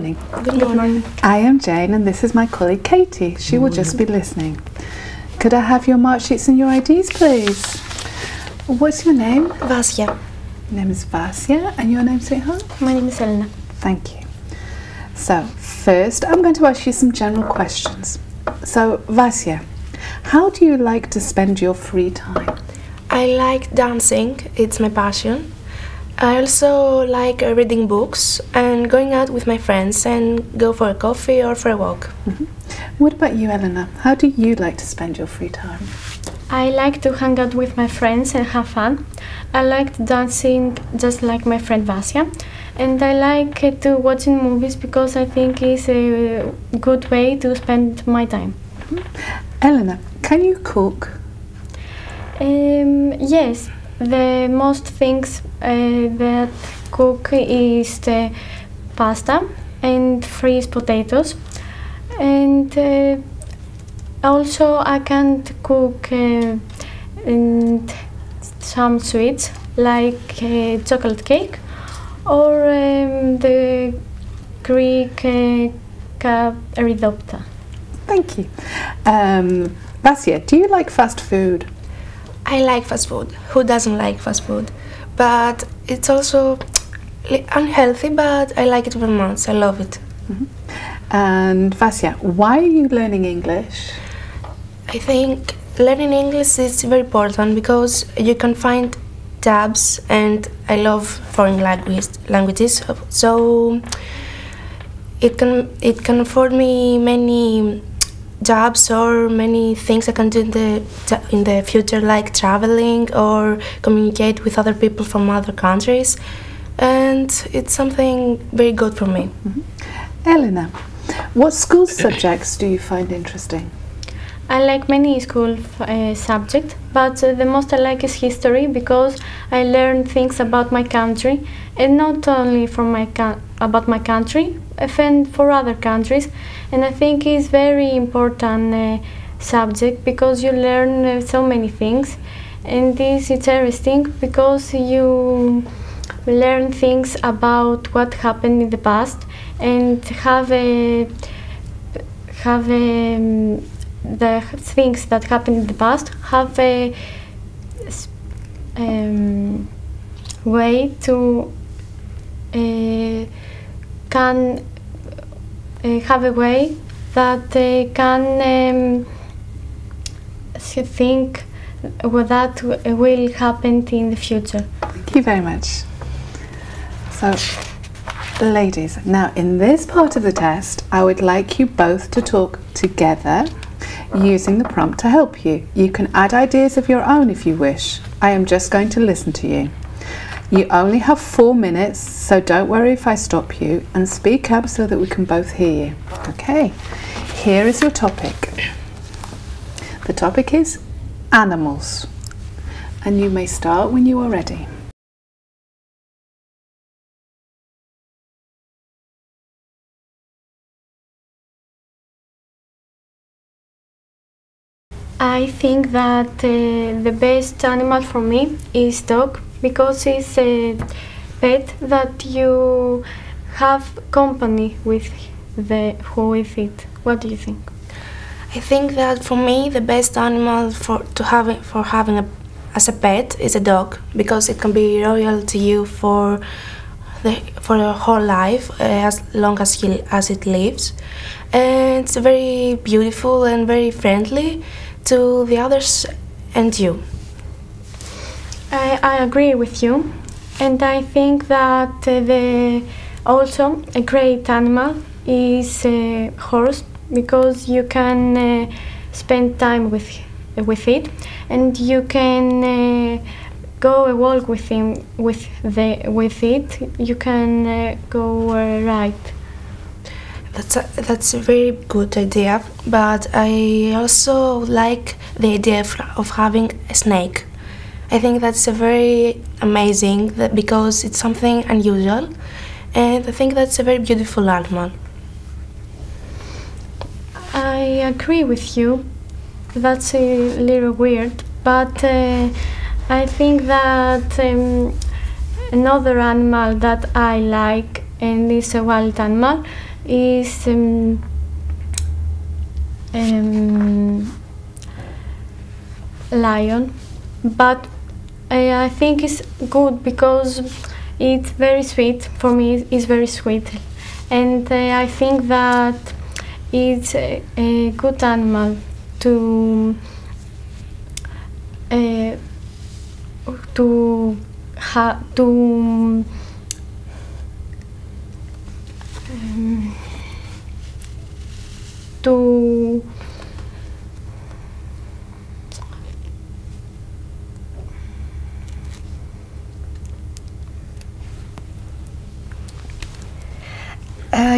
morning. Good morning. I am Jane and this is my colleague Katie. She will just be listening. Could I have your mark sheets and your IDs, please? What's your name? Vasia. Your name is Vasia and your name, sweetheart? My name is Elena. Thank you. So, first, I'm going to ask you some general questions. So, Vasia, how do you like to spend your free time? I like dancing, it's my passion. I also like uh, reading books and going out with my friends and go for a coffee or for a walk. What about you, Elena? How do you like to spend your free time? I like to hang out with my friends and have fun. I like dancing just like my friend Vasia. And I like to watching movies because I think it's a good way to spend my time. Elena, can you cook? Um, yes, the most things uh, that cook is the pasta and freeze potatoes. And uh, also I can cook uh, and some sweets like uh, chocolate cake or um, the Greek uh, ca- ricotta. Thank you. Um, Vasia, do you like fast food? I like fast food. Who doesn't like fast food? But it's also li- unhealthy, but I like it very much. I love it. Mm-hmm. And Vasia, why are you learning English? I think learning English is very important because you can find jobs and I love foreign language, languages. So it can it can afford me many jobs or many things I can do in the in the future, like traveling or communicate with other people from other countries, and it's something very good for me. Elena, what school subjects do you find interesting? I like many school uh, subjects, but uh, the most I like is history because I learn things about my country, and not only from my coun- about my country, and for other countries. And I think it's very important uh, subject because you learn uh, so many things, and this is interesting because you learn things about what happened in the past and have a have a, um, the things that happened in the past have a um, way to uh, can uh, have a way that uh, can um, think what that will happen in the future. Thank you very much. So, ladies, now in this part of the test, I would like you both to talk together using the prompt to help you. You can add ideas of your own if you wish. I am just going to listen to you. You only have four minutes, so don't worry if I stop you and speak up so that we can both hear you. Okay, here is your topic. The topic is animals, and you may start when you are ready. I think that uh, the best animal for me is dog because it's a pet that you have company with the who with it. What do you think? I think that for me the best animal for to have for having a as a pet is a dog because it can be loyal to you for the for your whole life uh, as long as he as it lives, and it's very beautiful and very friendly to the others and you. I, I agree with you, and I think that uh, the also a great animal is a horse because you can uh, spend time with with it, and you can uh, go a walk with him with the with it. You can uh, go uh, ride. That's a, that's a very good idea, but I also like the idea of, having a snake. I think that's a very amazing that because it's something unusual, and I think that's a very beautiful animal. I agree with you. That's a little weird, but uh, I think that um, another animal that I like and is a wild animal is um, um, lion, but uh, I think it's good because it's very sweet. For me, it's very sweet, and uh, I think that it's a, a good animal to uh, to ha to um, to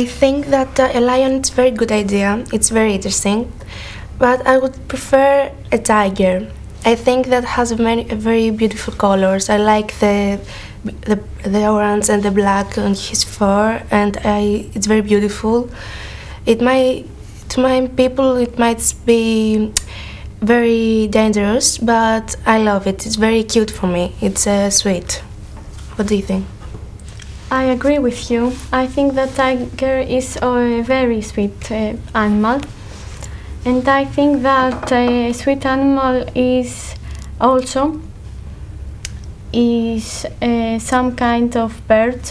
I think that uh, a lion is a very good idea. It's very interesting, but I would prefer a tiger. I think that has many very beautiful colors. I like the the, the orange and the black on his fur, and I, it's very beautiful. It might to my people it might be very dangerous, but I love it. It's very cute for me. It's uh, sweet. What do you think? I agree with you. I think that tiger is a very sweet uh, animal, and I think that a sweet animal is also is uh, some kind of bird.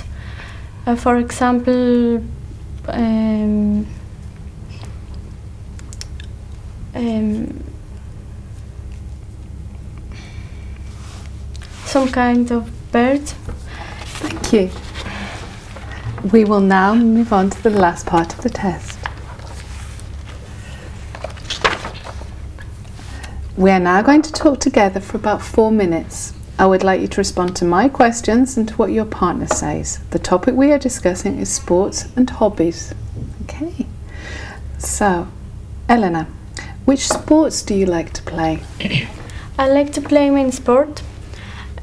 Uh, for example, um, um, some kind of bird. Thank you. We will now move on to the last part of the test. We are now going to talk together for about four minutes. I would like you to respond to my questions and to what your partner says. The topic we are discussing is sports and hobbies. Okay. So, Elena, which sports do you like to play? I like to play main sport,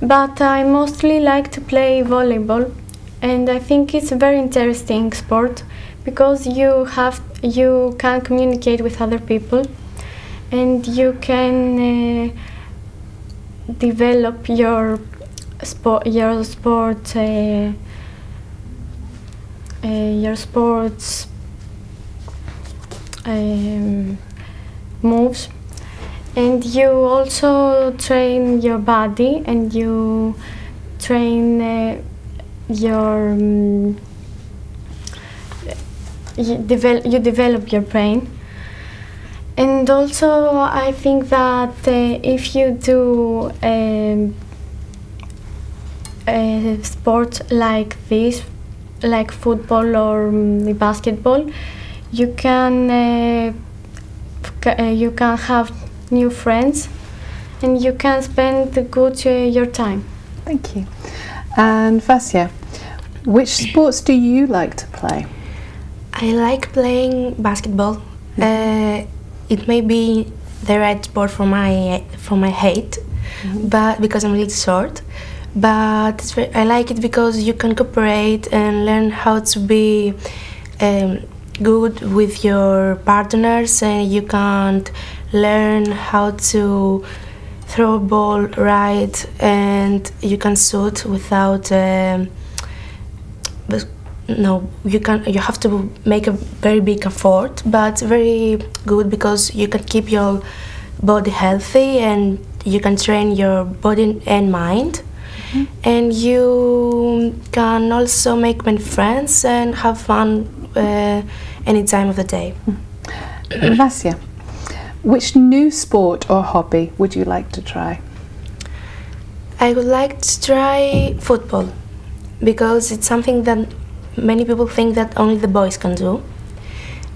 but I mostly like to play volleyball, and I think it's a very interesting sport because you have you can communicate with other people, and you can uh, develop your sport your sport uh, uh, your sports um, moves. And you also train your body and you train uh, your um, you, devel- you develop your brain. And also i think that uh, if you do um, a sport like this like football or um, basketball you can uh, uh, you can have new friends and you can spend good uh, your time. Thank you. And Vasia, which sports do you like to play? I like playing basketball. Uh, it may be the right sport for my for my height, but because I'm really short. But it's very, I like it because you can cooperate and learn how to be um, good with your partners, and you can learn how to throw a ball right, and you can shoot without. Um, but no you can you have to make a very big effort but very good because you can keep your body healthy and you can train your body and mind. And you can also make many friends and have fun uh, any time of the day. Vasia, which new sport or hobby would you like to try? I would like to try football because it's something that many people think that only the boys can do.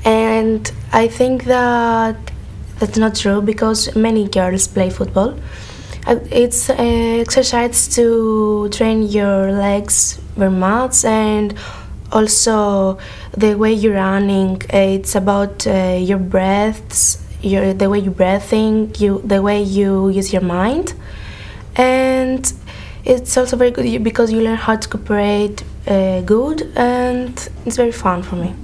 And I think that that's not true because many girls play football. Uh, It's uh, exercise to train your legs very much and also the way you're running. It's about uh, your breaths, your the way you're breathing, you the way you use your mind and it's also very good because you learn how to cooperate uh, good and it's very fun for me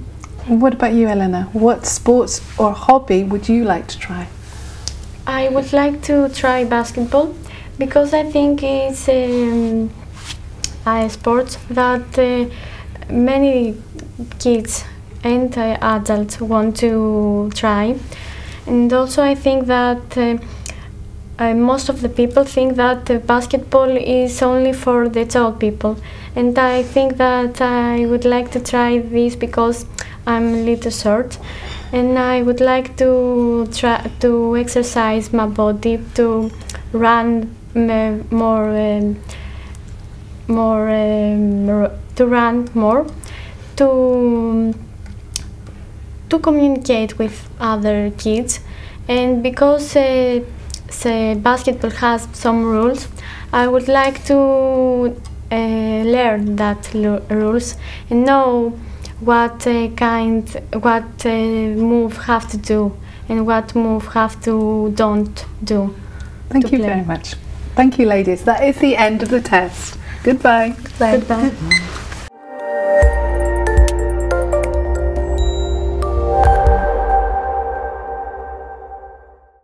What about you, Elena? What sports or hobby would you like to try? I would like to try basketball because I think it's um, a sport that uh, many kids and uh, adults want to try. And also, I think that uh, most of the people think that uh, basketball is only for the tall people. And I think that I would like to try this because I'm a little short. And I would like to try to exercise my body to run more, um, more, um, to run more, to to communicate with other kids and because uh, the basketball has some rules i would like to uh, learn that rules and know what uh, kind what uh, move have to do and what move have to don't do Thank you play. very much. Thank you, ladies. That is the end of the test. Goodbye. Bye. Goodbye.